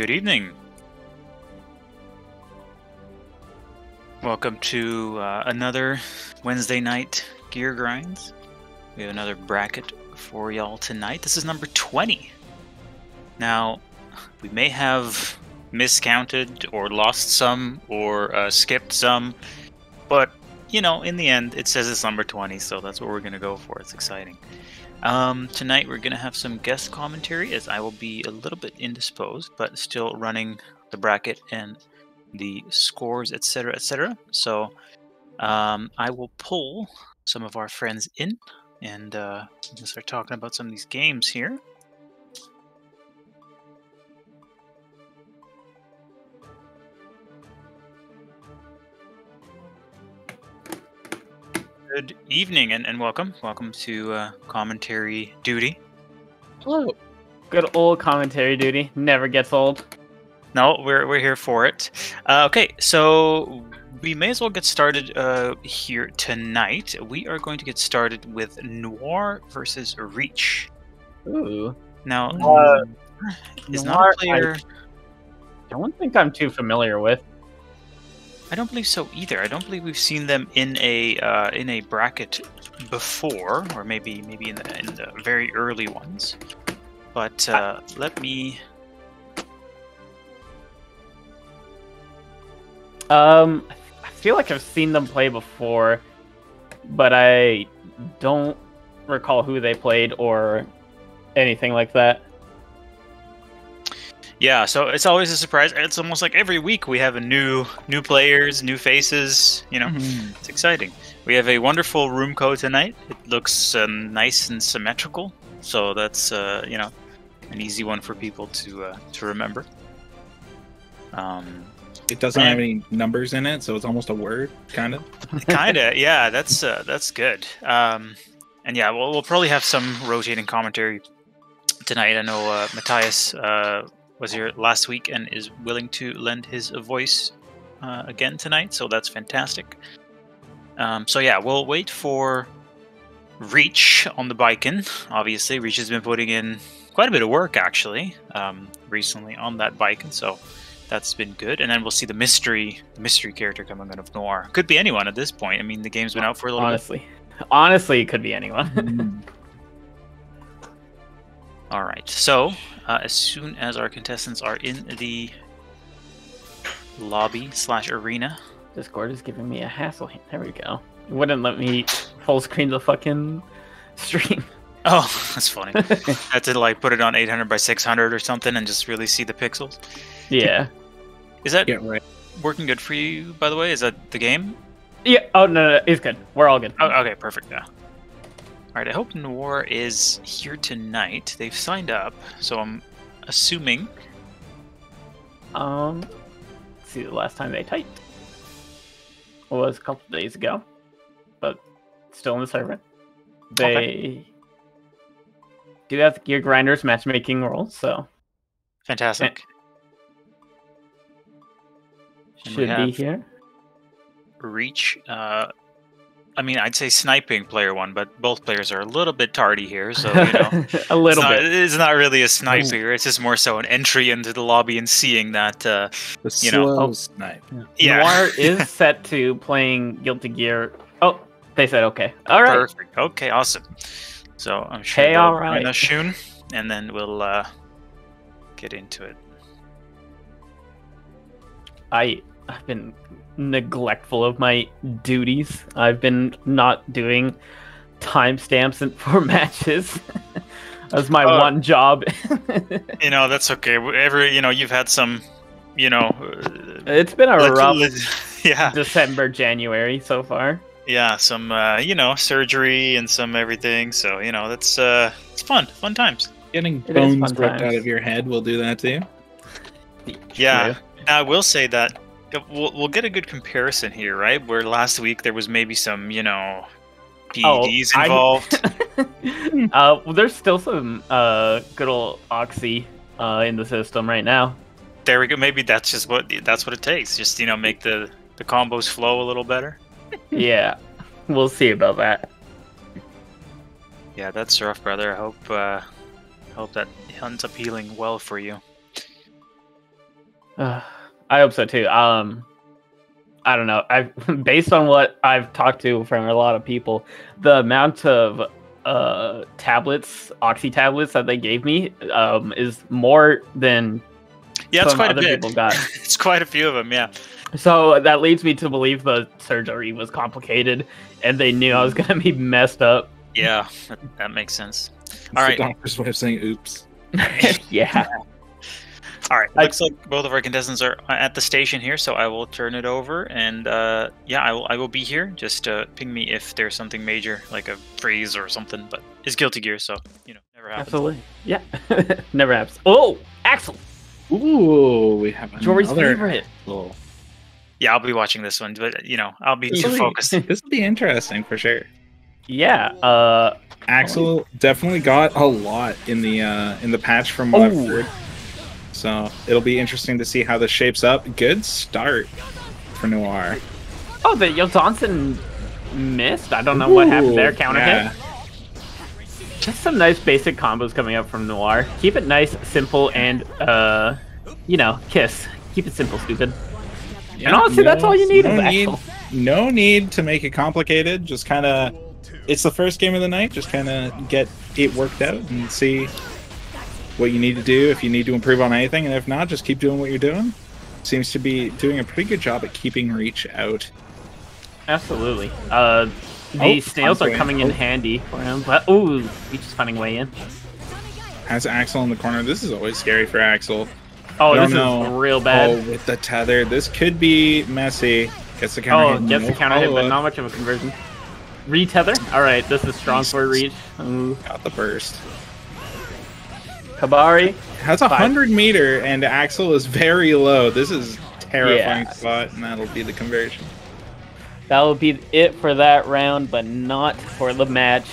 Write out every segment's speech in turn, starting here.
Good evening. Welcome to uh, another Wednesday night Gear Grinds. We have another bracket for y'all tonight. This is number 20. Now, we may have miscounted or lost some or uh, skipped some, but you know, in the end, it says it's number 20, so that's what we're going to go for. It's exciting. Um, tonight, we're going to have some guest commentary as I will be a little bit indisposed, but still running the bracket and the scores, etc., etc. So um, I will pull some of our friends in and uh, we'll start talking about some of these games here. Good evening and, and welcome. Welcome to uh, Commentary Duty. Hello. Good old commentary duty. Never gets old. No, we're, we're here for it. Uh, okay, so we may as well get started uh, here tonight. We are going to get started with Noir versus Reach. Ooh. Now, Uh, is Noir, not a player. I don't think I'm too familiar with. I don't believe so either. I don't believe we've seen them in a uh, in a bracket before, or maybe maybe in the, in the very early ones. But uh, let me. Um, I feel like I've seen them play before, but I don't recall who they played or anything like that. Yeah, so it's always a surprise. It's almost like every week we have a new new players, new faces. You know, Mm-hmm. it's exciting. We have a wonderful room code tonight. It looks um, nice and symmetrical, so that's uh, you know an easy one for people to uh, to remember. Um, It doesn't Man. have any numbers in it, so it's almost a word, kind of. Kinda, yeah. That's uh, that's good. Um, and yeah, we'll, we'll probably have some rotating commentary tonight. I know uh, Matthias uh, was here last week and is willing to lend his voice uh, again tonight, so that's fantastic. Um, so yeah, we'll wait for Reach on the Baiken. Obviously, Reach has been putting in quite a bit of work actually um, recently on that Baiken, so that's been good. And then we'll see the mystery, the mystery character coming out of Noir. Could be anyone at this point. I mean, the game's been out for a little bit. Honestly, honestly, it could be anyone. All right. So, uh, as soon as our contestants are in the lobby slash arena, Discord is giving me a hassle. There we go. It wouldn't let me full screen the fucking stream. oh, that's funny. I had to like put it on 800 by 600 or something and just really see the pixels. yeah. Is that Get right. working good for you? By the way, is that the game? Yeah. Oh no, no, no, it's good. We're all good. Oh, okay, perfect. Yeah. All right. I hope Noir is here tonight. They've signed up, so I'm assuming. Um, let's see, the last time they typed was a couple days ago, but still in the server. They do have the Gear Grinders matchmaking roles, so Fantastic. And should be here. reach. Uh, I mean, I'd say sniping player one, but both players are a little bit tardy here, so you know. a little it's not, bit. It's not really a sniper. It's just more so an entry into the lobby and seeing that. Uh, The You know, oh. snipe. yeah, Noir is set to playing Guilty Gear. Oh, they said okay. All right. perfect. Okay, awesome. So I'm sure Hey, they'll all join us soon, and then we'll uh, get into it. I I've been neglectful of my duties. I've been not doing timestamps and- for matches. That's my Uh, one job. You know, that's okay. Every you know, you've had some, you know, uh, it's been a lit- rough lit- yeah, December, January so far. yeah, some uh, you know surgery and some everything. So you know, that's uh, it's fun, fun times. Getting It is bones ripped times. out of your head will do that too. Yeah. True. I will say that we'll, we'll get a good comparison here, right? Where last week there was maybe some, you know, Oh, PEDs I- involved. uh, well, there's still some uh, good old oxy uh, in the system right now. there we go. Maybe that's just what that's what it takes. Just you know, make the the combos flow a little better. yeah, we'll see about that. Yeah, that's rough, brother. I hope uh, hope that ends up healing well for you. I hope so too. Um, I don't know. I based on what I've talked to from a lot of people, the amount of uh tablets, oxy tablets that they gave me, um, is more than Yeah, it's some quite a other bit. people got. it's quite a few of them. Yeah. So that leads me to believe the surgery was complicated, and they knew I was gonna be messed up. Yeah, that, that makes sense. It's All the doctor's way of saying oops. yeah. All right. I- Looks like both of our contestants are at the station here, so I will turn it over. And uh, yeah, I will. I will be here. Just uh, ping me if there's something major, like a freeze or something. But it's Guilty Gear, so you know, never happens. Absolutely. Yeah. Never happens. Oh, Axl, Ooh, we have Jory's another favorite. little- Yeah, I'll be watching this one, but you know, I'll be This too will be- focused. This will be interesting for sure. Yeah. Uh. Axl definitely got a lot in the uh, in the patch from what I've Oh. heard. So it'll be interesting to see how this shapes up. Good start for Noir. Oh, the Yozansen missed. I don't know what happened there. Counter yeah. hit. Just some nice basic combos coming up from Noir. Keep it nice, simple, and uh, you know, kiss. Keep it simple, stupid. Yeah, and honestly, that's all you need no need, no need to make it complicated. Just kind of, it's the first game of the night. Just kind of get it worked out and see what you need to do. If you need to improve on anything, and if not, just keep doing what you're doing. Seems to be doing a pretty good job at keeping reach out. Absolutely. Uh, the Oh, snails are coming in going- handy for him. But ooh, he's just finding a way in. Has Axl in the corner. This is always scary for Axl. Oh, this don't is know. real bad. Oh, with the tether, this could be messy. Gets the counter. Oh, hit, gets the counter hit, but not much of a conversion. Retether. All right, this is strong for reach. Ooh. Got the burst. Kabari. Has a hundred meter, and Axl is very low. This is terrifying Yeah. spot, and that'll be the conversion. That will be it for that round, but not for the match.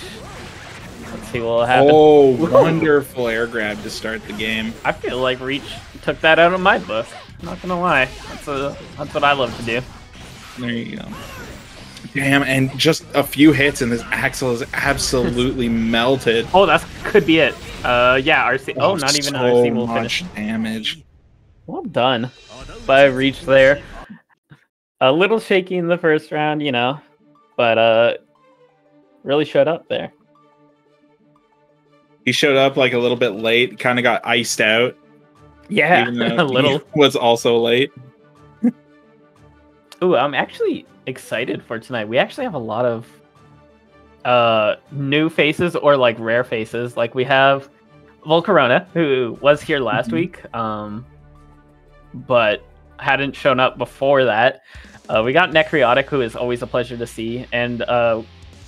Let's see what will happen. Oh, wonderful air grab to start the game. I feel like Reach took that out of my book. Not gonna lie, that's a that's what I love to do. There you go. Damn, and just a few hits, and this Axl is absolutely melted. Oh, that could be it. Uh, yeah, RC. Oh, not even an so RC will much finish. damage. Well done by Reach there. A little shaky in the first round, you know, but uh, really showed up there. He showed up like a little bit late, kind of got iced out. Yeah, a little. he was also late. Ooh, I'm actually excited for tonight. We actually have a lot of uh new faces or like rare faces. Like we have Volcarona, who was here last Mhm. week, um, but hadn't shown up before that. Uh, we got Necrotic, who is always a pleasure to see, and uh,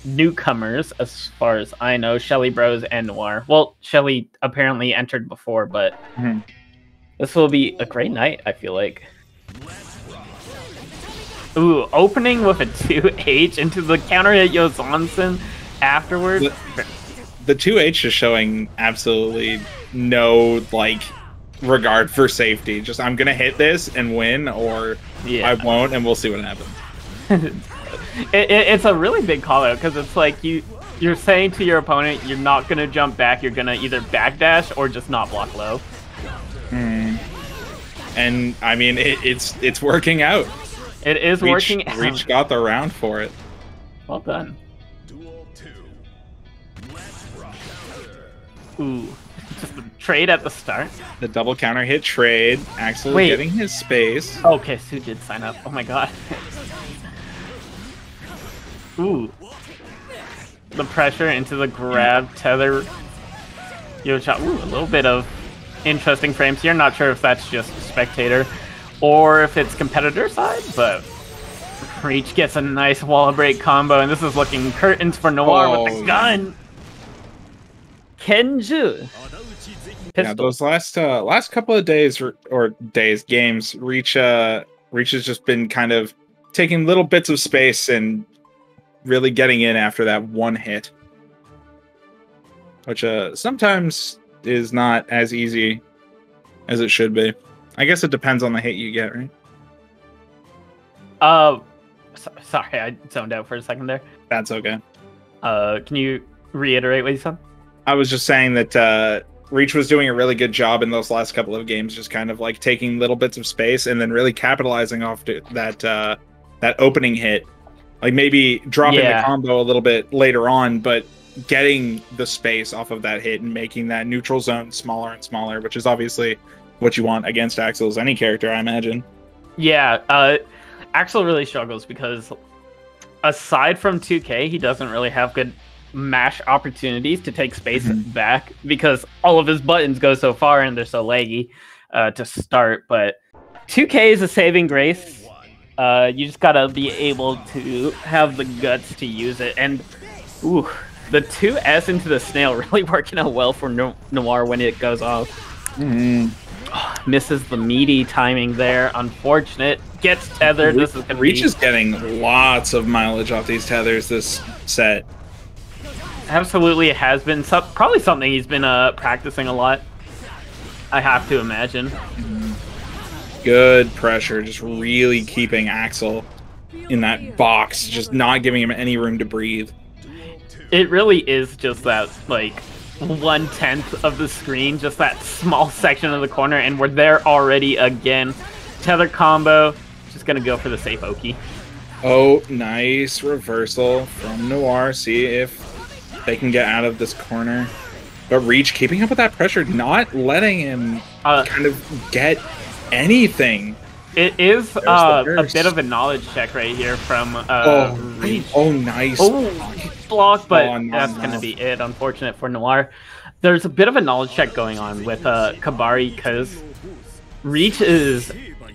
newcomers, as far as I know, Shelly Bros and Noir. Well, Shelly apparently entered before, but Mhm. this will be a great night. I feel like. Ooh, opening with a 2H into the counter hit Yozansen afterwards. The- The 2H is showing absolutely no like regard for safety. Just I'm gonna hit this and win, or I won't, and we'll see what happens. it, it, it's a really big call out because it's like you you're saying to your opponent you're not gonna jump back. You're gonna either backdash or just not block low. Hmm. And I mean, it, it's it's working out. It is Reach, working. out. Reach got the round for it. Well done. Ooh, just a trade at the start. The double counter hit trade. Axl Wait. getting his space. Okay, Sue did sign up. Oh my god. Ooh. The pressure into the grab tether. Yo, shot. Ooh, a little bit of interesting frames here. Not sure if that's just spectator or if it's competitor side, but Reach gets a nice wall break combo, and this is looking curtains for Noir with Oh, the gun. Kenju. Yeah, those last uh, last couple of days or, or days games, Reach uh, Reach has just been kind of taking little bits of space and really getting in after that one hit, which uh, sometimes is not as easy as it should be. I guess it depends on the hit you get, right? Uh, so- sorry, I zoned out for a second there. That's okay. Uh, can you reiterate what you said? I was just saying that uh, Reach was doing a really good job in those last couple of games, just kind of like taking little bits of space and then really capitalizing off to that uh, that opening hit. Like maybe dropping Yeah. the combo a little bit later on, but getting the space off of that hit and making that neutral zone smaller and smaller, which is obviously what you want against Axl's any character, I imagine. Yeah, uh, Axl really struggles because aside from 2K, he doesn't really have good mash opportunities to take space Mhm. back because all of his buttons go so far and they're so laggy uh, to start. But 2K is a saving grace. Uh, you just gotta be able to have the guts to use it. And ooh, the 2S into the snail really working out well for no- Noir when it goes off misses the meaty timing there. Unfortunate. Gets tethered. This is Reach be is getting lots of mileage off these tethers this set. absolutely it has been some, probably something he's been uh, practicing a lot. I have to imagine. Good pressure, just really keeping Axl in that box, just not giving him any room to breathe. It really is just that like one tenth of the screen, just that small section of the corner, and we're there already again. Tether combo. Just gonna go for the safe Oki. Oh, nice reversal from Noir. See if they can get out of this corner. But Reach keeping up with that pressure, not letting him Uh, kind of get anything. it is uh, a bit of a knowledge check right here from uh, Oh, Reach. oh, nice. Oh, block, but Oh, no, that's no. going to be it. Unfortunate for Noir. There's a bit of a knowledge check going on with uh, Kabari because Reach is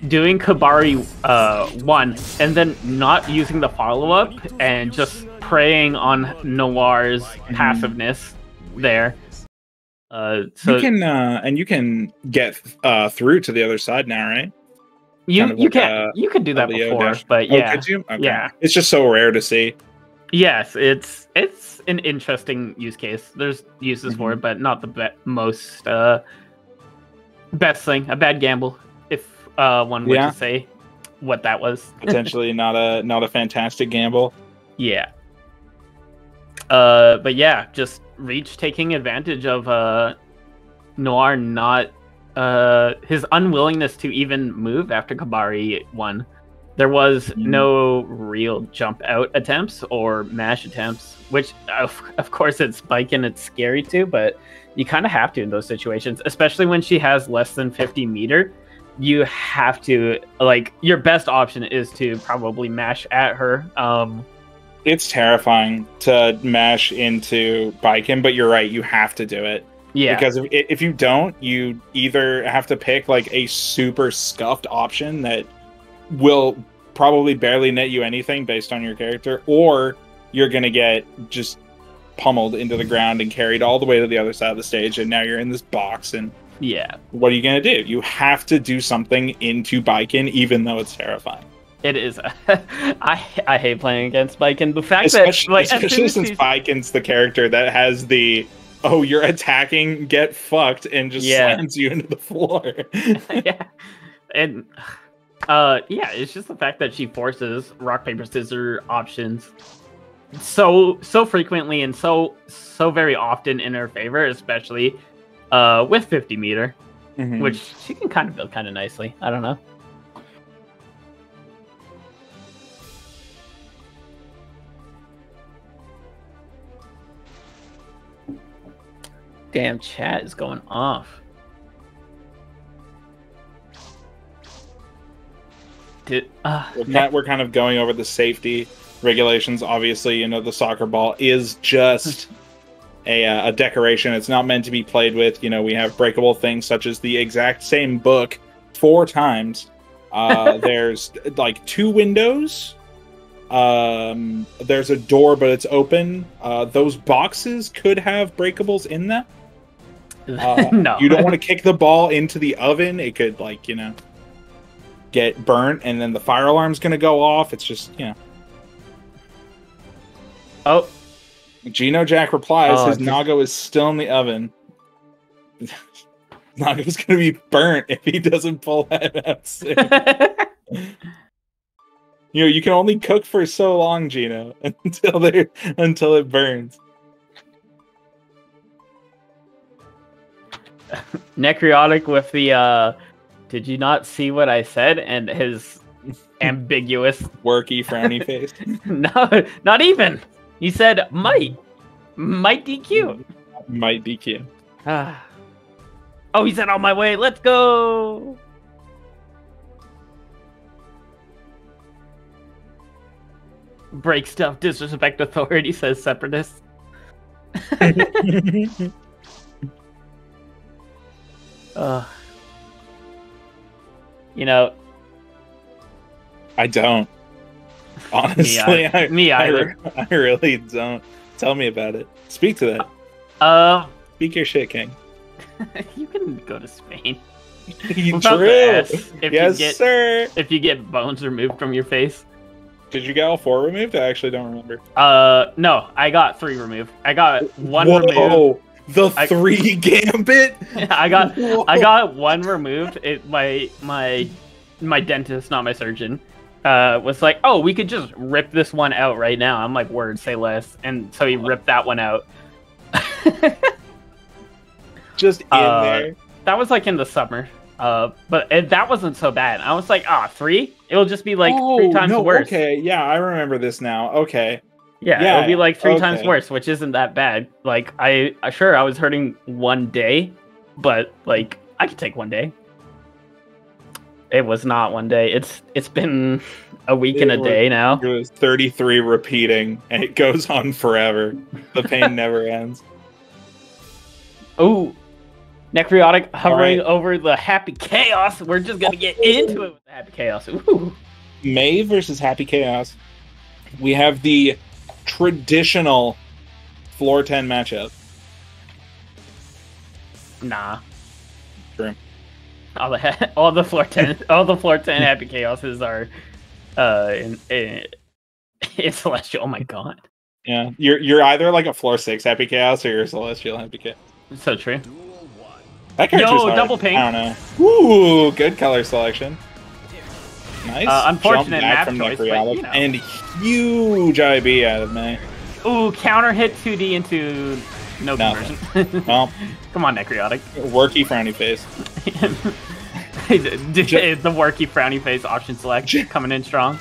doing Kabari uh, 1 and then not using the follow up and just preying on Noir's Mm-hmm. passiveness there. Uh, so you can uh, and you can get uh, through to the other side now, right? you, kind of you like can a you could do that before, dash. but Oh, yeah, could you? Okay. yeah. It's just so rare to see. Yes, it's it's an interesting use case. There's uses for Mm-hmm. it, but not the be- most uh, best thing. A bad gamble, if uh, one were Yeah. to say what that was. Potentially not a not a fantastic gamble. Yeah. Uh, but yeah, just Reach taking advantage of uh, Noir not uh, his unwillingness to even move after Kabari won. There was Mhm. no real jump out attempts or mash attempts, which of, of course it's spike and it's scary too, but you kind of have to in those situations, especially when she has less than 50 meter. You have to like your best option is to probably mash at her. Um, It's terrifying to mash into Baiken, but you're right. You have to do it yeah, because if if you don't, you either have to pick like a super scuffed option that will probably barely net you anything based on your character, or you're gonna get just pummeled into the ground and carried all the way to the other side of the stage, and now you're in this box and yeah, what are you going to do? You have to do something into Baiken, even though it's terrifying. it is. I I hate playing against Spike, and the fact Especially, that like especially since Baiken's the character that has the oh, you're attacking, get fucked, and just Yeah. slams you into the floor. yeah, and uh, yeah, it's just the fact that she forces rock paper scissors options so so frequently and so so very often in her favor, especially uh with 50 meter, Mhm. which she can kind of build kind of nicely. I don't know. Damn, chat is going off. Did, uh, we're, kind, we're kind of going over the safety regulations. Obviously, you know the soccer ball is just a, uh, a decoration. It's not meant to be played with. You know, we have breakable things such as the exact same book four times. Uh, there's like two windows. Um, there's a door, but it's open. Uh, those boxes could have breakables in them. Uh, no, You don't want to kick the ball into the oven. It could, like, you know, get burnt, and then the fire alarm's going to go off. It's just, you know. Oh, Gino Jack replies, Oh, his just- Nago is still in the oven. Nago's going to be burnt if he doesn't pull that out soon. you know, you can only cook for so long, Gino, until they until it burns. Necrotic with the uh did you not see what I said? And his ambiguous Worky frowny face. no not even. He said might. Might DQ. Might DQ. Ah. oh, he said on my way, let's go. Break stuff, disrespect authority, says Sepradis. Uh, you know, I don't. Honestly, ei- I, me I I, really don't. Tell me about it. Speak to that. uh, Speak your shit, King. you can go to Spain. True. Without if yes, you get sir. if you get bones removed from your face. Did you get all four removed? I actually don't remember. Uh, no, I got three removed. I got one removed. The I- three gambit. I got Whoa. I got one removed. It my my my dentist, not my surgeon, uh, was like, "Oh, we could just rip this one out right now." I'm like, "Word, say less." And so he ripped that one out. just in Uh, there. that was like in the summer. Uh, but it, that wasn't so bad. I was like, "Ah, three? It'll just be like three times Oh, no, worse." Okay, yeah, I remember this now. Okay, Yeah, Yeah, it'll be like three times worse, which isn't that bad. Like I, I sure I was hurting one day, but like I could take one day. It was not one day. It's it's been a week and a was- day now. it was 33 repeating, and it goes on forever. The pain never ends. Ooh, necrotic hovering Alright. over the happy chaos. We're just gonna get into it with the happy chaos. Ooh. May versus Happy Chaos. We have the traditional floor 10 matchup. Nah. True. All the all the floor ten all the floor ten happy chaoses are uh in, in, in celestial. Oh my god, Yeah, you're you're either like a floor six Happy Chaos or you're a Celestial Happy Chaos. so true. That character's Yo, hard. double pink. I don't know. Ooh, good color selection. Nice. Uh, unfortunate map from choice, but, you know. and huge IB out of me. Ooh, counter hit 2D into no Nothing. conversion. Well, Come on, Necrotic. worky frowny face. the worky frowny face option select coming in strong.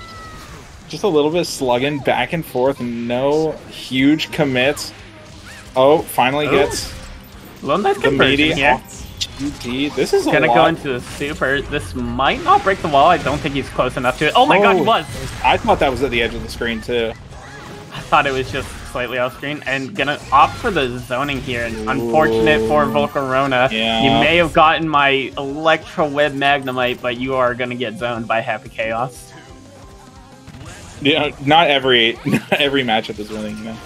Just a little bit slugging back and forth. No huge commits. Oh, finally Oh, gets Little nice the conversion meaty here. off This is Gonna go into the super. This might not break the wall. I don't think he's close enough to it. Oh my god, he Oh. was! I thought that was at the edge of the screen too. I thought it was just slightly off screen. And gonna opt for the zoning here. And unfortunate for Volcarona. Yeah. You may have gotten my Electro Web Magnemite, but you are gonna get zoned by Happy Chaos. You know, not every not every matchup is winning. You know?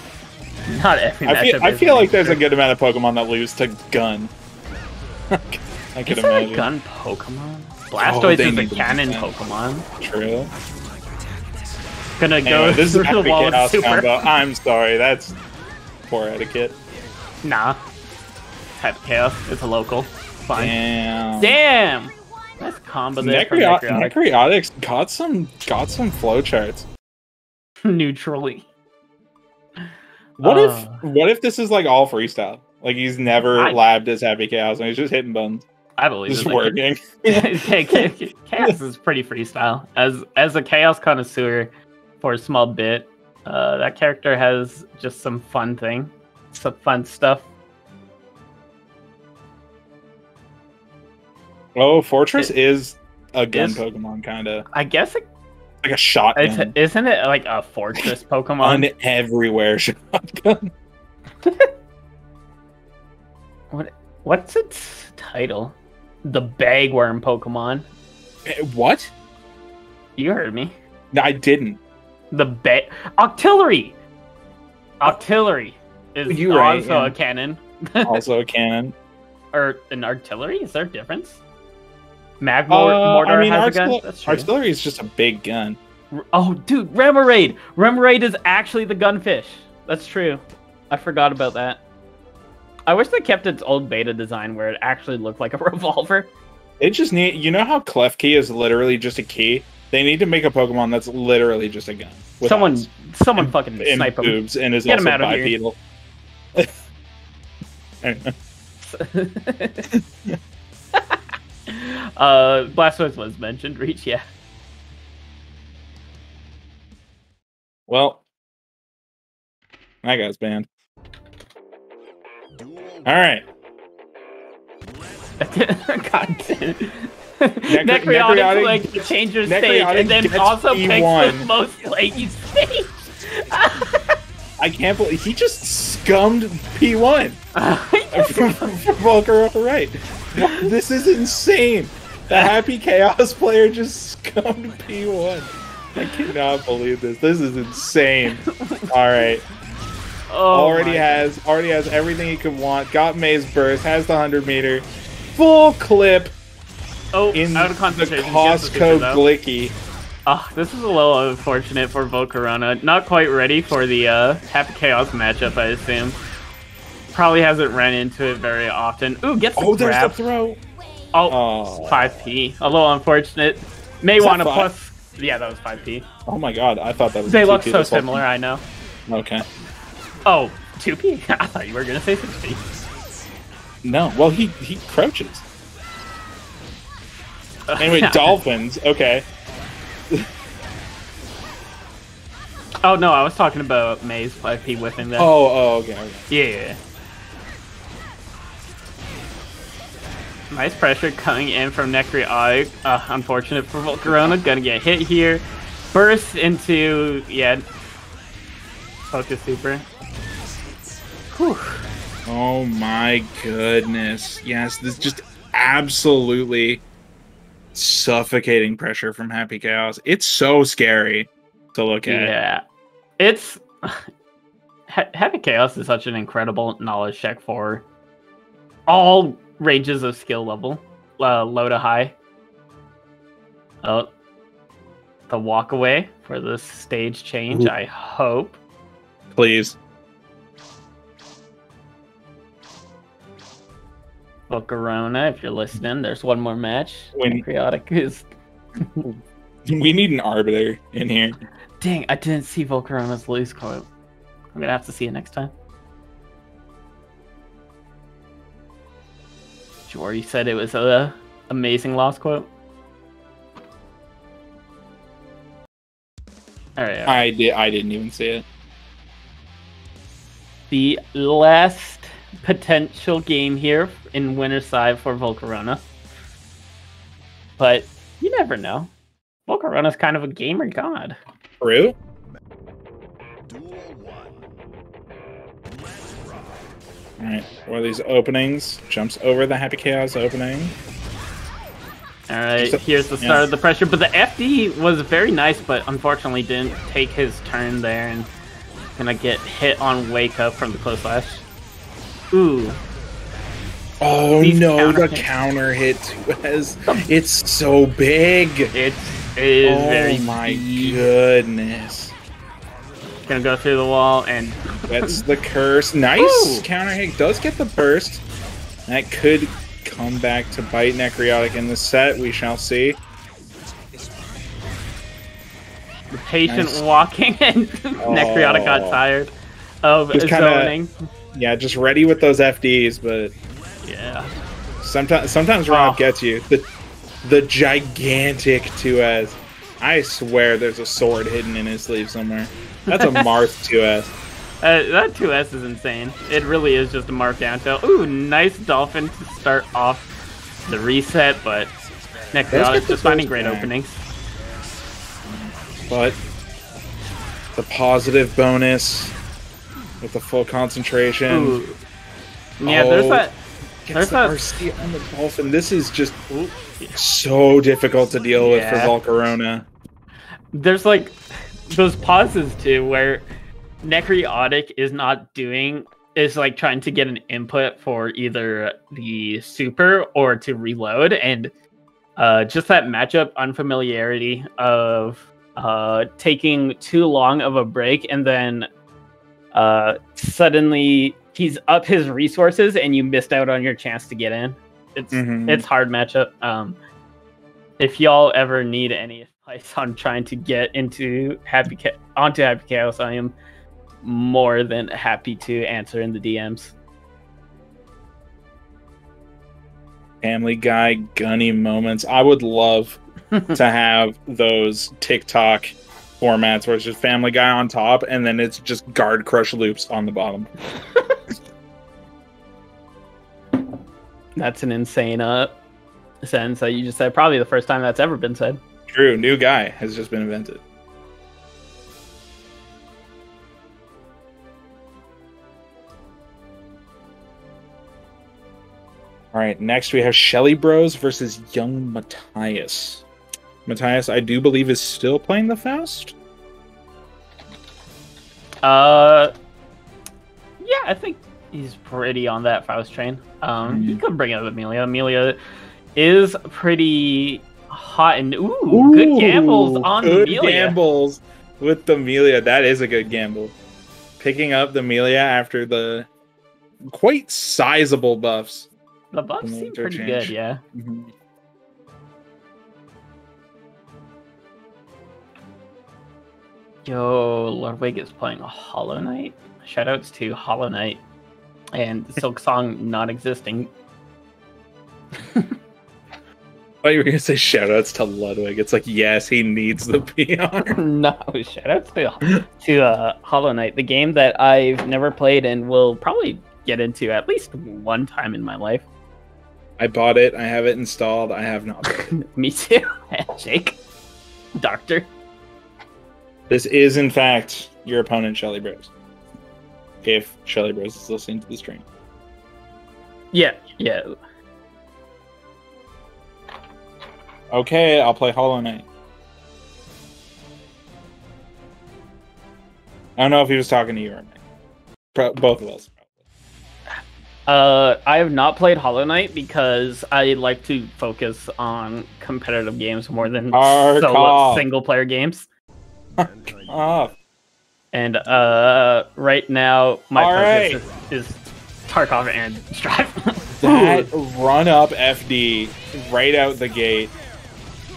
Not every I feel matchup I is feel like there's a good amount of Pokemon that lose to Gun. I could Is that imagine. a gun Pokemon? Blastoise they is a cannon. Pokemon. True. Gonna go Anyway, this is through Happy the wall Chaos super. combo. I'm sorry, that's poor etiquette. Nah. Type Chaos. It's a local. Fine. Damn. Damn! Nice combo there Necrio- Necrotic. Necrotics got some got some flowcharts. Neutrally. What Uh. if what if this is like all freestyle? Like he's never I- labbed as Happy Chaos and he's just hitting buttons. I believe Just it. working. Cha- Chaos is pretty freestyle. As as a Chaos connoisseur for a small bit, uh, that character has just some fun thing, some fun stuff. Oh, Forretress is a gun is- Pokemon kind of I guess it, like a shotgun. it's, isn't it like a fortress Pokemon? Un everywhere shotgun. What what's its title? The Bagworm Pokemon. Eh, What? You heard me. No, I didn't. The ba- Octillery. Octillery is You right, also yeah. a cannon Also a cannon. or an artillery. Is there a difference? Magmor Uh, Mortar I mean, has a gun. Artillery is just a big gun. Oh, dude, Remoraid. Remoraid is actually the gunfish. That's true. I forgot about that. I wish they kept its old beta design where it actually looked like a revolver. It just need you know how Klefki is literally just a key. They need to make a Pokemon that's literally just a gun. with Someone, eyes someone fucking and snipe him. boobs and is Get also out of here. bipedal. Uh, Blastoise was mentioned. Reach, yeah. Well, that guy's banned. All right. God damn. Necro- like change your stage and then also picks E1. the most laggy stage. I can't believe he just scummed P1 from, from Volcarona right. This is insane. The Happy Chaos player just scummed P1. I cannot believe this. This is insane. All right. Oh already has already has everything he could want. Got Maze Burst, has the 100 meter. Full clip Oh, in out of concentration. the Costco. Glicky. Oh, this is a little unfortunate for Volcarona. Not quite ready for the uh, Happy Chaos matchup, I assume. Probably hasn't ran into it very often. Ooh, gets the Oh, there's grab. the throw. Oh, Oh. 5p. A little unfortunate. May want to plus. Yeah, that was 5p. Oh my god, I thought that was They look so similar, I know. Okay. Oh, 2p? I thought you were going to say 6p. No, well he he crouches. Anyway, dolphins. Okay. Oh, no, I was talking about May's 5p whiffing that. Oh, oh, okay. okay. Yeah. Nice pressure coming in from Necriotic. Uh, unfortunate for Volcarona. Gonna get hit here. Burst into, yeah. Focus super. Whew. Oh my goodness. Yes, this is just absolutely suffocating pressure from Happy Chaos. It's so scary to look at. Yeah. It's. Happy Chaos is such an incredible knowledge check for all ranges of skill level, uh, low to high. Oh, the walk away for the stage change. Ooh. I hope. Please. Volcarona, if you're listening, there's one more match. When- Necrotic is. We need an arbiter in here. Dang, I didn't see Volcarona's lose quote. I'm gonna have to see it next time. Sure, you said it was a amazing loss quote. All right, I did. I didn't even see it. the last potential game here in winner side for Volcarona. But you never know. Volcarona's kind of a gamer god. True. All right. One of these openings jumps over the Happy Chaos opening. All right, here's the start yeah. of the pressure, but the FD was very nice, but unfortunately didn't take his turn there and gonna get hit on wake up from the close slash. Ooh, Oh These no, counter the hits. counter hit has it's so big. it is oh very my speed. goodness. Gonna go through the wall and That's the curse. Nice Ooh. counter hit. Does get the burst. That could come back to bite Necrotic in the set. We shall see. the patient Nice. walking and Necrotic got Oh. tired of Just kinda- zoning. Yeah, just ready with those FDs, but Yeah. sometimes sometimes Rob Oh. gets you. The the gigantic 2S. I swear there's a sword hidden in his sleeve somewhere. That's a Marth 2S. Uh, that 2S is insane. It really is just a markdown tail. Ooh, nice dolphin to start off the reset, but Necrotic the just finding great back. openings. But the positive bonus with the full concentration. Ooh. Yeah, there's Oh. that. There's the that- RC on the dolphin. This is just so difficult to deal with Yeah. for Volcarona. There's like those pauses too where Necrotic is not doing is like trying to get an input for either the super or to reload and uh just that matchup unfamiliarity of uh taking too long of a break and then uh suddenly he's up his resources and you missed out on your chance to get in. It's Mhm. it's hard matchup. Um, if y'all ever need any advice on trying to get into happy Cha- onto happy chaos, I am more than happy to answer in the DMs. Family Guy gunny moments. I would love to have those TikTok formats where it's just Family Guy on top and then it's just guard crush loops on the bottom. That's an insane uh sentence that you just said. Probably the first time that's ever been said. True, new guy has just been invented. All right, next we have Shelly Bros versus Young Matthias. Matthias, I do believe, is still playing the Faust. Uh, yeah, I think he's pretty on that Faust train. Um, he Mhm. could bring up Amelia. Amelia is pretty hot and ooh, good gambles on good Amelia. gambles with the Amelia. That is a good gamble. Picking up the Amelia after the quite sizable buffs. The buffs seem pretty good, interchange. yeah. Yo, Ludwig is playing Hollow Knight. Shoutouts to Hollow Knight and Silksong not existing. Thought you were gonna say shoutouts to Ludwig. It's like yes, he needs the PR. no, shoutouts to to uh, Hollow Knight, the game that I've never played and will probably get into at least one time in my life. I bought it. I have it installed. I have not. Me too. Jake, Doctor. This is in fact your opponent, Shelly Bros. If Shelly Bros is listening to the stream. Yeah, yeah. Okay, I'll play Hollow Knight. I don't know if he was talking to you or me. Pro- both of us. Uh, I have not played Hollow Knight because I like to focus on competitive games more than Hard solo call. single player games. Oh, And uh, right now my All focus is, is Tarkov and Strive. that run up FD right out the gate.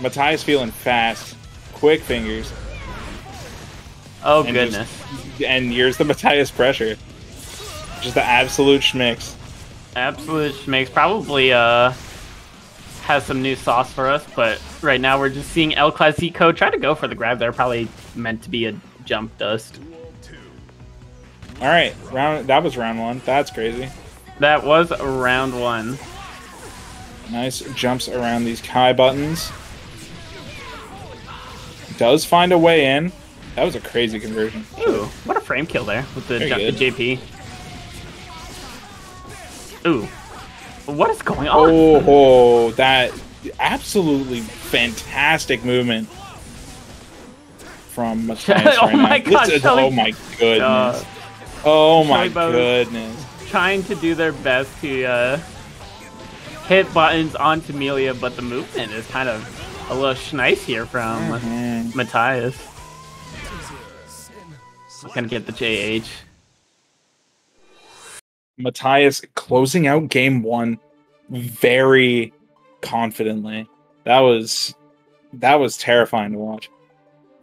Matthias feeling fast, quick fingers, oh and goodness. and here's the Matthias pressure. Just the absolute schmicks. Absolute schmicks. probably uh has some new sauce for us, but right now we're just seeing El Clasico try to go for the grab. They're probably meant to be a jump dust. All right, round that was round one. That's crazy. That was round one. Nice jumps around these Ky buttons. Does find a way in. That was a crazy conversion. Ooh, what a frame kill there with the, JP. Ooh, what is going on? Oh, oh, that absolutely fantastic movement from Matthias Oh right my now. God, is- Shelly- oh my goodness. Uh, oh my goodness. trying to do their best to uh, hit buttons onto Amelia, but the movement is kind of a little schnice here from Mhm. Matthias. Gonna get the JH. Matthias closing out game one very confidently. That was that was terrifying to watch.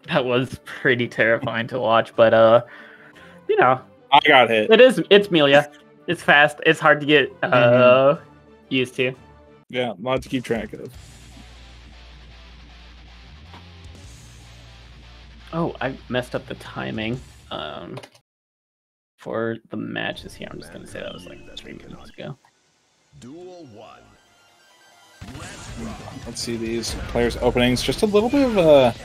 That was pretty terrifying to watch, but uh, you know, I got hit. it is. It's Millia. It's fast. It's hard to get uh used to. Yeah, lot to keep track of. Oh, I messed up the timing. Um, for the matches here, I'm just gonna say that was like three minutes ago. Duel one. Let's see these players' openings. Just a little bit of a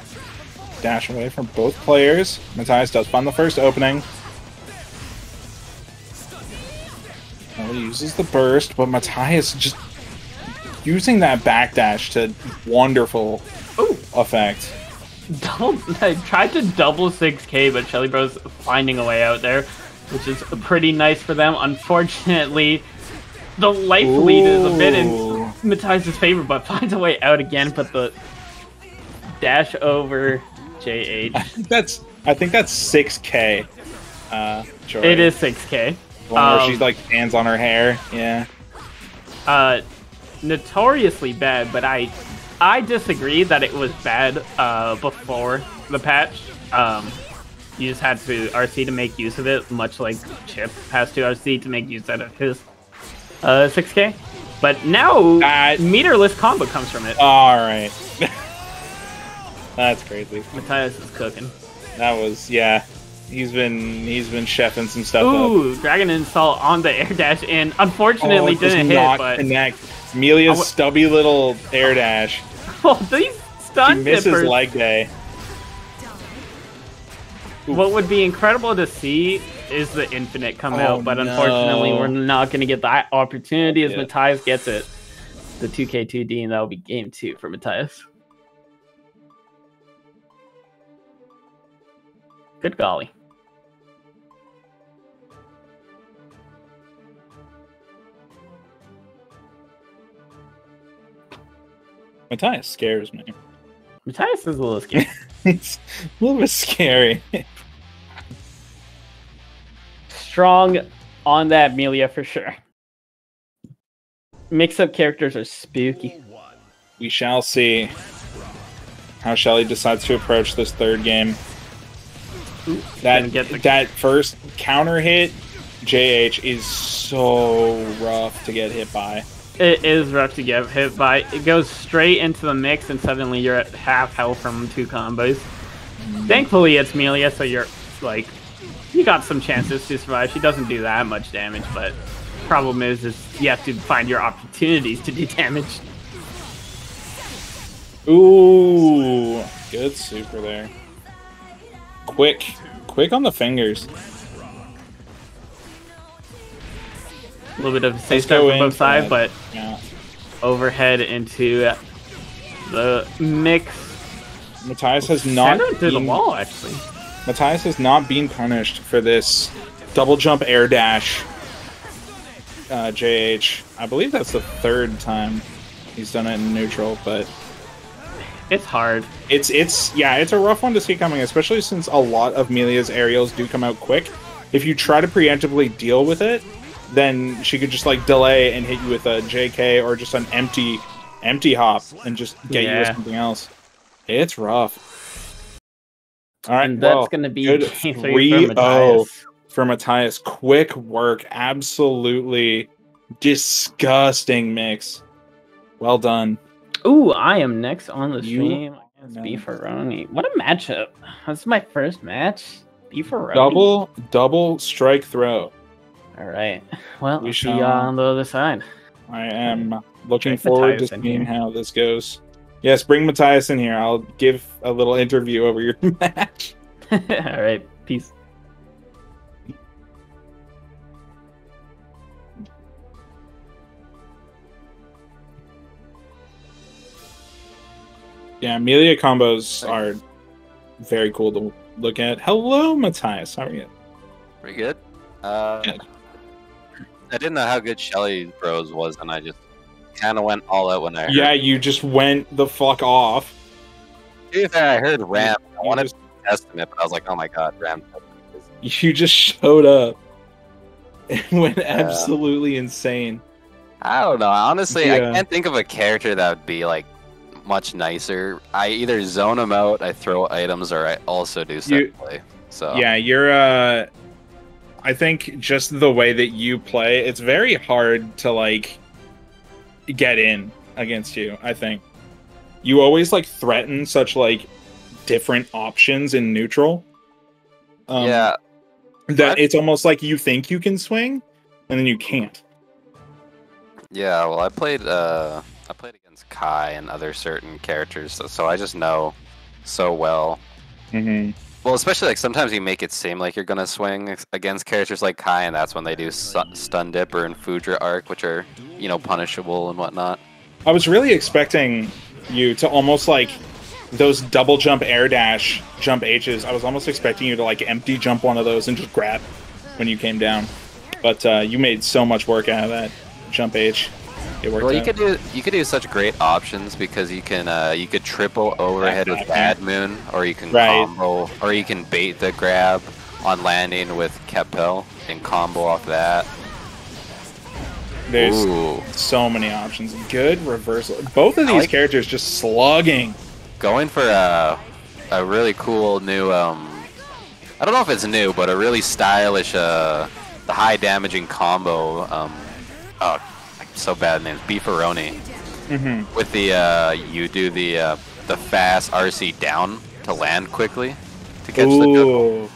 dash away from both players. Matthias does find the first opening. Well, he uses the burst, but Matthias just using that backdash to wonderful Ooh. effect. Double, I tried to double 6k, but Shelly Bros finding a way out there, which is pretty nice for them. Unfortunately, the life lead is a bit in Matthias' favor, but finds a way out again. But the dash over JH, I think that's I think that's six K. Uh, it is 6k. The one where um, she like hands on her hair. Yeah. Uh, notoriously bad, but I I disagree that it was bad uh, before the patch. Um, you just had to RC to make use of it, much like Chip has to RC to make use out of his uh, 6K. But now That- meterless combo comes from it. All right. That's crazy. Matthias is cooking. That was yeah. He's been he's been chefing some stuff up. Ooh, Dragon Install on the air dash and unfortunately Oh, didn't hit, not but connect. Amelia's stubby little air dash. oh, these She stun misses leg day. What would be incredible to see is the infinite come Oh, out, but unfortunately we're not going to get that opportunity as Yeah. Matthias gets it. The 2K2D, and that'll be game two for Matthias. Good golly. Matthias scares me. Matthias is a little scary. it's a little bit scary. Strong on that Amelia for sure. Mix up characters are spooky. we shall see how Shelly decides to approach this third game. gonna That get the- that first counter hit, JH is so rough to get hit by. It is rough to get hit by. It goes straight into the mix, and suddenly you're at half health from two combos. Mm-hmm. Thankfully, it's Millia, so you're like, you got some chances to survive. She doesn't do that much damage, but problem is, is you have to find your opportunities to do damage. Ooh, good super there. Quick, quick on the fingers. A little bit of safe start from both sides, but Yeah, overhead into the mix. Matthias has not Sandra did the wall actually. Matthias has not been punished for this double jump air dash. Uh, JH, I believe that's the third time he's done it in neutral, but It's hard. it's it's yeah, it's a rough one to see coming, especially since a lot of Millia's aerials do come out quick. If you try to preemptively deal with it, then she could just like delay and hit you with a JK or just an empty empty hop and just get you with something else. It's rough. All right, And that's well, gonna be good three for Matthias. Quick work, absolutely disgusting mix. Well done. Ooh, I am next on the stream against know. Beefaroni. What a matchup. This is my first match. Beefaroni. Double double strike throw. All right. Well, We we see shall- y'all on the other side. I am looking forward to seeing here. how this goes. Yes, bring Matthias in here. I'll give a little interview over your match. All right. Peace. Yeah, Amelia combos are very cool to look at. Hello, Matthias. How are you? Pretty good. Uh, Good. I didn't know how good Shelly Bros was, and I just kind of went all out when I heard. Yeah, you just went the fuck off. To be fair, I heard Ram. I You wanted just, to test him, but I was like, oh my god, Ram. you just showed up and went absolutely insane. I don't know. Honestly, Yeah. I can't think of a character that would be like much nicer. I either zone him out, I throw items, or I also do set You- play. So Yeah, you're uh I think just the way that you play, it's very hard to like get in against you, I think. You always like threaten such like different options in neutral. Um, yeah, That it's almost like you think you can swing and then you can't. yeah. Well, I played. uh I played against Ky and other certain characters, so, so I just know so well Mm-hmm. Well, especially like sometimes you make it seem like you're gonna swing against characters like Ky, and that's when they do stu- stun dipper and Foudre Arc, which are you know punishable and whatnot. I was really expecting you to almost like those double jump air dash jump H's. I was almost expecting you to like empty jump one of those and just grab when you came down. But uh, you made so much work out of that jump H. It worked Well, you out. could do you could do such great options because you can uh, you could triple overhead with Bad Moon, or you can Right. combo, or you can bait the grab on landing with Kapel and combo off that. There's Ooh, so many options. Good reversal. Both of these like- characters just slugging. going for a a really cool new um I don't know if it's new, but a really stylish uh the high damaging combo um I so bad names. Beefaroni. Mm-hmm. With the uh, you do the uh, the fast RC down to land quickly to catch the juggle. Ooh.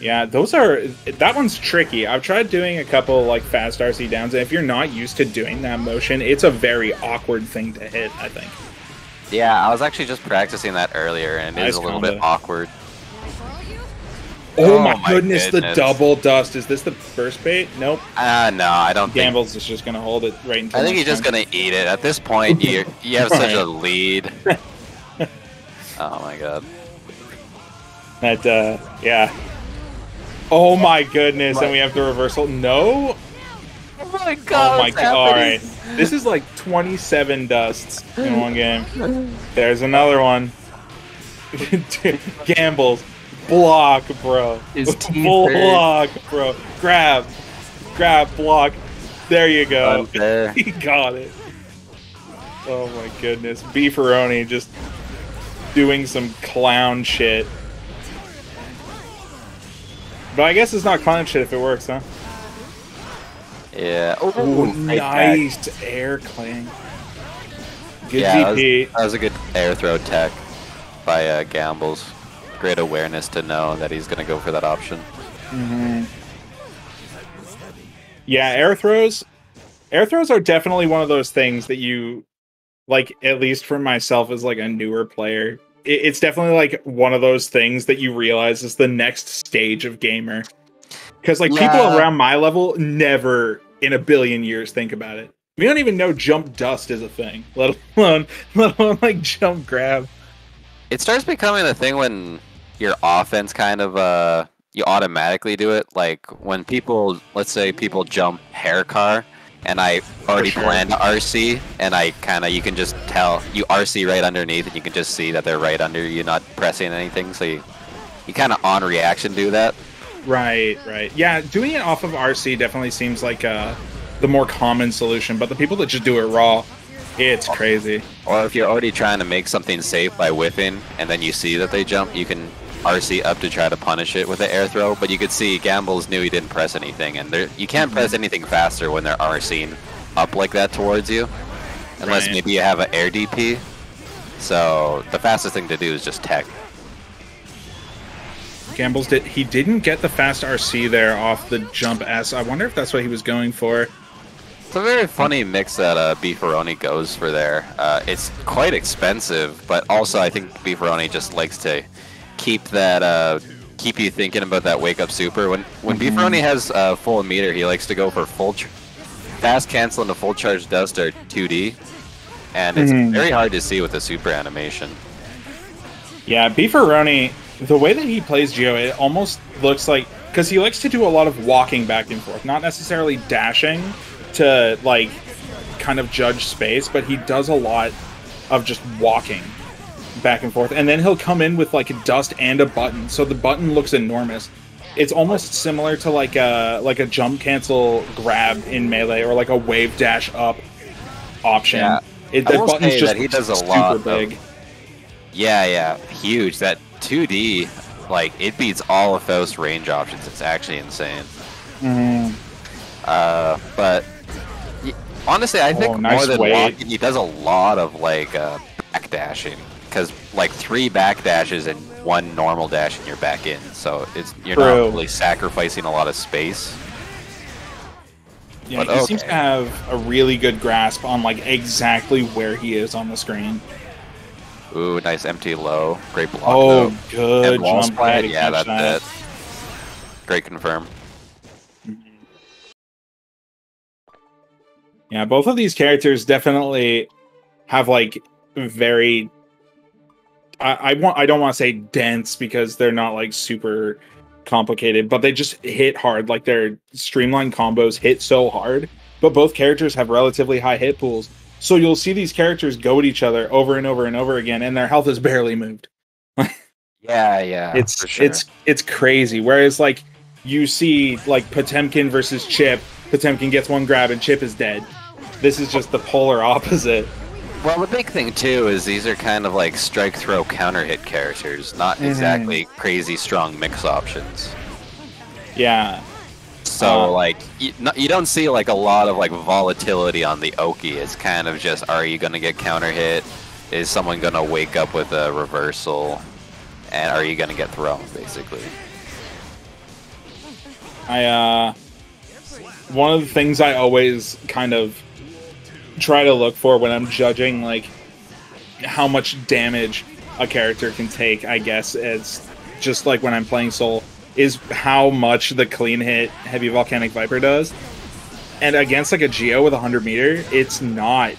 Yeah, those are that one's tricky. I've tried doing a couple like fast RC downs, and if you're not used to doing that motion, it's a very awkward thing to hit. I think. Yeah, I was actually just practicing that earlier, and it Nice a little combo. bit awkward. Oh, Oh my, my goodness, the double dust. Is this the first bait? Nope. Ah, no, I don't think. Gambles is just gonna hold it right until I think next he's just gonna eat it. At this point, you you have such Right. a lead. oh my god. That uh yeah. Oh my goodness, and we have the reversal. No. Oh my god. Oh my god. Alright. This is like 27 dusts in one game. There's another one. Gambles. Block, bro. His teeth hurt. block, bro. Grab. Grab, block. There you go. Unfair. He got it. Oh my goodness. Beefaroni just doing some clown shit. But I guess it's not clown shit if it works, huh? Yeah. Ooh, Ooh, nice. back. nice air clang. Good Yeah, that was, that was a good air throw tech by uh, Gambles. Great awareness to know that he's gonna go for that option. Mm-hmm. Yeah, air throws. Air throws are definitely one of those things that you like. At least for myself, as like a newer player, it, it's definitely like one of those things that you realize is the next stage of gamer. Because like people around my level never in a billion years think about it. We don't even know jump dust is a thing, let alone let alone like jump grab. It starts becoming a thing when your offense kind of uh you automatically do it. Like when people, let's say people jump hair car, and I already sure. planned RC, and I kind of you can just tell you RC right underneath, and you can just see that they're right under you, not pressing anything. So you you kind of on reaction do that. Right, right. Yeah, doing it off of RC definitely seems like uh, the more common solution, but the people that just do it raw, it's crazy. Or if you're already trying to make something safe by whipping, and then you see that they jump, you can RC up to try to punish it with an air throw. But you could see Gambles knew he didn't press anything, and there, you can't press anything faster when they're RCing up like that towards you, unless Right. maybe you have an air DP. So the fastest thing to do is just tech. Gambles did he didn't get the fast RC there off the jump S. I wonder if that's what he was going for. It's a very funny mix that uh, Beefaroni goes for there. Uh, it's quite expensive, but also I think Beefaroni just likes to keep that uh, keep you thinking about that wake up super. When when Beefaroni has uh, full meter, he likes to go for full fast cancel into full charge dust or 2D, and it's Mhm. very hard to see with the super animation. Yeah, Beefaroni, the way that he plays Geo, it almost looks like because he likes to do a lot of walking back and forth, not necessarily dashing to like kind of judge space, but he does a lot of just walking back and forth, and then he'll come in with like a dust and a button, so the button looks enormous. It's almost similar to like a like a jump cancel grab in melee or like a wave dash up option. Yeah. It, button's just that he does a super lot of- big. Yeah, yeah, huge. That 2D, like it beats all of those range options. It's actually insane. Mhm. Uh, but honestly, I think Oh, nice more than walking, he does a lot of like uh, backdashing because like three backdashes and one normal dash and you're back in. So it's you're True. not really sacrificing a lot of space. Yeah, But he seems to have a really good grasp on like exactly where he is on the screen. Ooh, nice empty low, great block. Oh, though. good and wall jump splat, yeah, that's that. it. Great confirm. Yeah, both of these characters definitely have like very. I, I want. I don't want to say dense because they're not like super complicated, but they just hit hard. Like their streamlined combos hit so hard. But both characters have relatively high hit pools, so you'll see these characters go at each other over and over and over again, and their health is barely moved. Yeah, yeah, it's sure. it's it's crazy. Whereas like you see like Potemkin versus Chip, Potemkin gets one grab and Chip is dead. This is just the polar opposite. Well, the big thing too is these are kind of like strike throw counter hit characters, not Mhm. exactly crazy strong mix options. Yeah. So Uh, like you, no- you don't see like a lot of like volatility on the Oki. It's kind of just are you gonna get counter hit? Is someone gonna wake up with a reversal? And are you gonna get thrown basically? I uh one of the things I always kind of try to look for when I'm judging like how much damage a character can take, I guess, it's just like when I'm playing Sol, is how much the clean hit heavy volcanic viper does. And against like a Geo with a hundred meter, it's not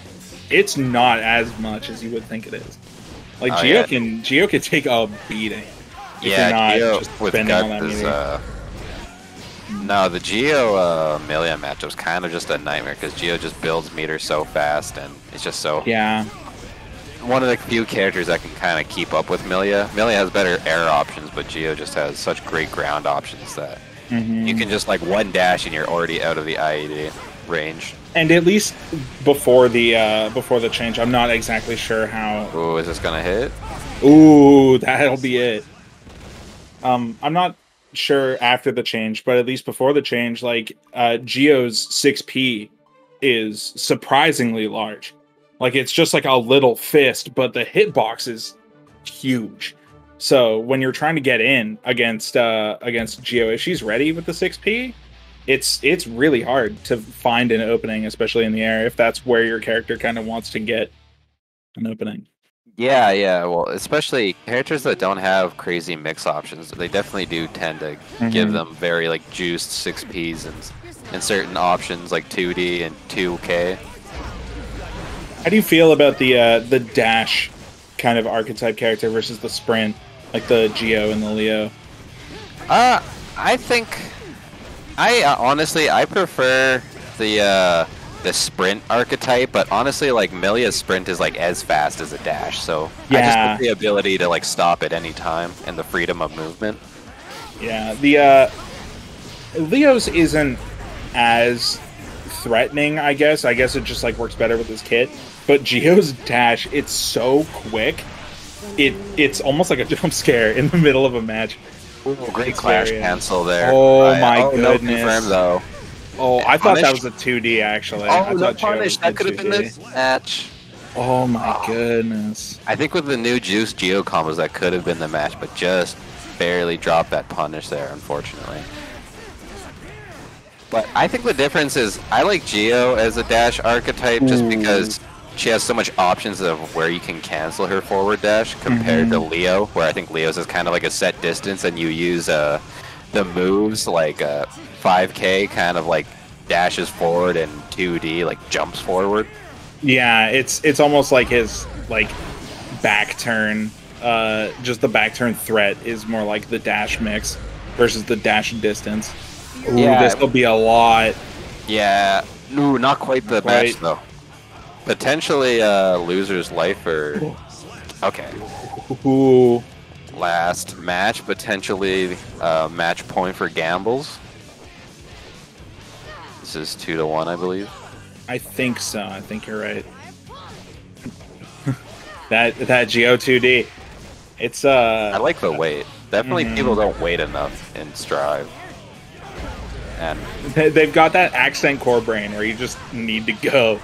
it's not as much as you would think it is. Like Oh, Geo yeah. can Geo can take a beating. if you're yeah, not Geo just with Guts that is uh. No, the Geo uh, matchup was kind of just a nightmare because Geo just builds meters so fast and it's just so Yeah. one of the few characters that can kind of keep up with Millia. Millia has better air options, but Geo just has such great ground options that Mhm. you can just like one dash and you're already out of the IAD range. and at least before the uh before the change i'm not exactly sure how Ooh, is this gonna hit? ooh that'll be it um i'm not sure after the change but at least before the change like uh geo's 6p is surprisingly large like it's just like a little fist but the hitbox is huge so when you're trying to get in against uh against geo if she's ready with the 6p it's it's really hard to find an opening, especially in the air, if that's where your character kind of wants to get an opening. Yeah, yeah. Well, especially characters that don't have crazy mix options, they definitely do tend to give Mhm. them very like juiced six Ps and and certain options like 2D and 2K. How do you feel about the uh, the dash kind of archetype character versus the sprint, like the Geo and the Leo? Uh, I think I uh, honestly I prefer the uh the sprint archetype, but honestly like Millia's sprint is like as fast as a dash, so I just Yeah. put the ability to like stop at any time and the freedom of movement. Yeah, the uh, Leo's isn't as threatening, I guess. I guess it just like works better with his kit. But Geo's dash, it's so quick. It it's almost like a jump scare in the middle of a match. Ooh, great clash cancel there. Oh Right. my oh, No goodness. confirm though. Oh, I thought that was a 2D actually. I Oh, no punish. That could have been 2D. this match. Oh my goodness. I think with the new Juice Geo combos, that could have been the match, but just barely dropped that punish there, unfortunately. But I think the difference is I like Geo as a dash archetype just Ooh. because she has so much options of where you can cancel her forward dash compared to Leo, where I think Leo's is kind of like a set distance and you use uh, the moves like uh, 5k kind of like dashes forward and 2D like jumps forward. Yeah, it's it's almost like his like back turn. Uh, just the back turn threat is more like the dash mix versus the dash distance. Ooh, Yeah. this will be a lot. Yeah, no, not quite the Quite. match though. Potentially uh, loser's life or okay, Ooh, last match potentially uh, match point for gambles. This is two to one, I believe. I think so. I think you're right. that that Geo 2D. It's uh I like the wait. Definitely, Mhm. people don't wait enough in Strive. And they- they've got that accent core brain where you just need to go.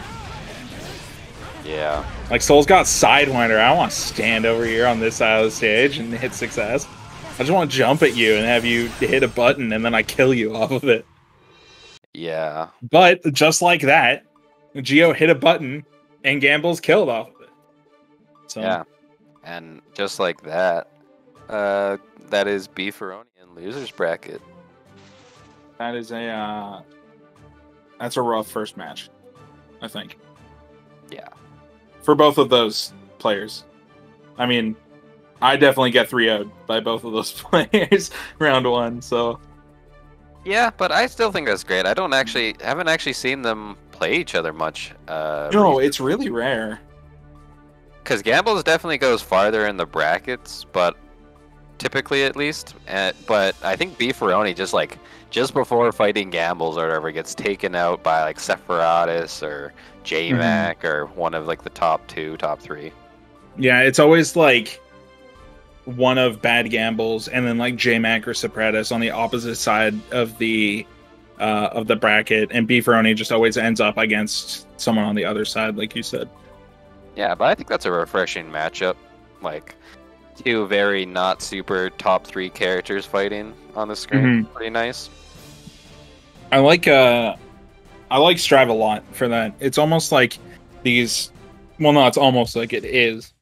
yeah, Like Sol's got Sidewinder. I want to stand over here on this side of the stage and hit success. I just want to jump at you and have you hit a button and then I kill you off of it. Yeah, But just like that, Geo hit a button and Gamble's killed off of it. So yeah, and just like that, uh, that is Beefaroni in losers bracket. that is a uh, that's a rough first match, I think, Yeah. for both of those players. I mean, I definitely get 3 0 by both of those players round one. So Yeah, but I still think that's great. I don't actually haven't actually seen them play each other much. Uh, no, it's really rare. because Gambles definitely goes farther in the brackets, but typically at least. Uh, but I think Beefaroni just like just before fighting Gambles or whatever gets taken out by like Sepradis or J Mac or one of like the top two, top three. Yeah, it's always like one of bad gambles and then like J Mac or Sepradis on the opposite side of the uh, of the bracket, and Beefaroni just always ends up against someone on the other side, like you said. Yeah, but I think that's a refreshing matchup. Like two very not super top three characters fighting on the screen. Pretty nice. I like uh I like Strive a lot for that. It's almost like these well no, it's almost like it is.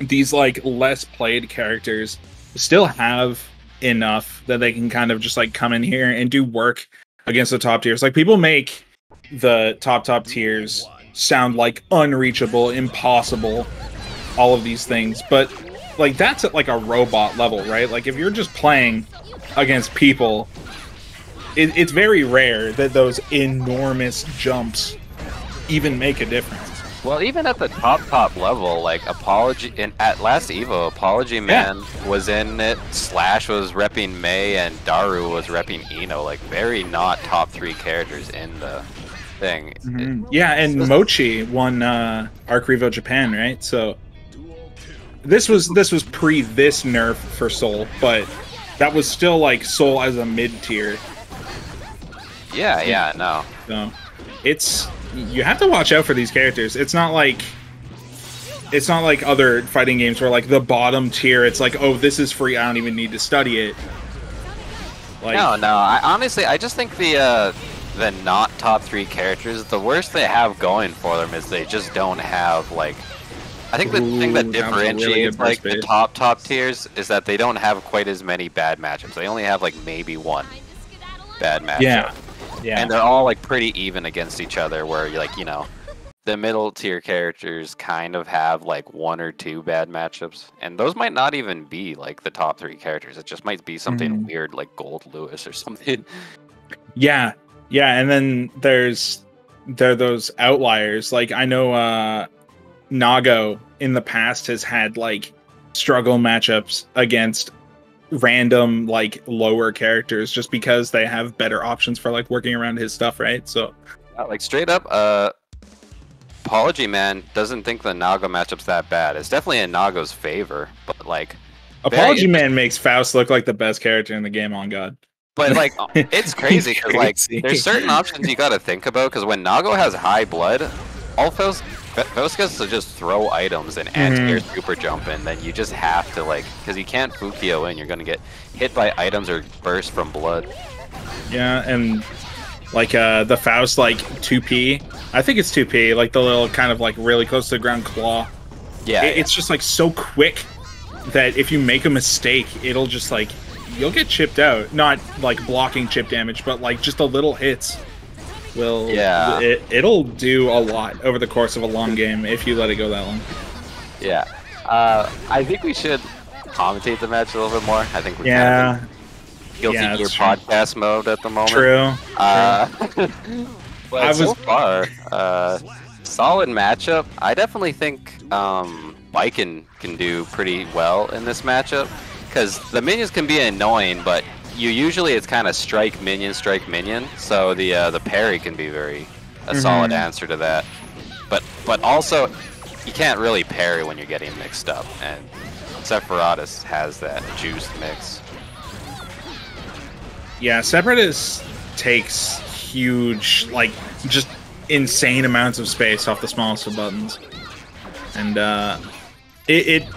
These like less played characters still have enough that they can kind of just like come in here and do work against the top tiers. Like people make the top top tiers sound like unreachable, impossible, all of these things. But like that's at like a robot level, right? Like if you're just playing against people, it, it's very rare that those enormous jumps even make a difference. Well, even at the top top level, like Apology in at last Evo, Apology Man was in it. Slash was repping May, and Daru was repping I-No. Like very not top three characters in the thing. It- Yeah, and Mochi won uh, Arc Revo Japan, right? So this was this was pre this nerf for Sol, but that was still like Sol as a mid tier. yeah, yeah, no. So it's you have to watch out for these characters. It's not like it's not like other fighting games where like the bottom tier it's like, oh, this is free, I don't even need to study it. Like No, no. I honestly, I just think the uh, the not top three characters, the worst they have going for them is they just don't have like. I think the thing that Ooh, that a really differentiates good like the top top tiers is that they don't have quite as many bad matchups. They only have like maybe one bad matchup. Yeah. Yeah. and they're all like pretty even against each other. Where you're like, you know, the middle tier characters kind of have like one or two bad matchups, and those might not even be like the top three characters. It just might be something Mhm. weird like Gold Lewis or something. Yeah, yeah, and then there's there are those outliers. Like I know uh Nago in the past has had like struggle matchups against random like lower characters just because they have better options for like working around his stuff, right? So Uh, like straight up, uh, Apology Man doesn't think the Nago matchup's that bad. It's definitely in Nago's favor, but like, Apology Man makes Faust look like the best character in the game on God. but like, it's crazy because like, there's certain options you got to think about because when Nago has high blood, all Faust Gets to just throw items and anti-air super jump in, then you just have to like, because you can't Fukio in, you're gonna get hit by items or burst from blood. Yeah, and like uh the Faust like 2P. I think it's 2P, like the little kind of like really close to the ground claw. Yeah, it- it's just like so quick that if you make a mistake, it'll just like you'll get chipped out. Not like blocking chip damage, but like just the little hits will Yeah. it, it'll do a lot over the course of a long game if you let it go that long. yeah. Uh, I think we should commentate the match a little bit more. I think we're kind Yeah, of guilty yeah, gear true. podcast mode at the moment. true. Uh, but I so was- far, uh, solid matchup. I definitely think um, Baiken can do pretty well in this matchup because the minions can be annoying, but you usually it's kind of strike minion, strike minion. So the uh, the parry can be very a solid Mhm. answer to that. But but also you can't really parry when you're getting mixed up, and Sepradis has that juiced mix. Yeah, Sepradis takes huge, like, just insane amounts of space off the smallest of buttons. And uh, it, it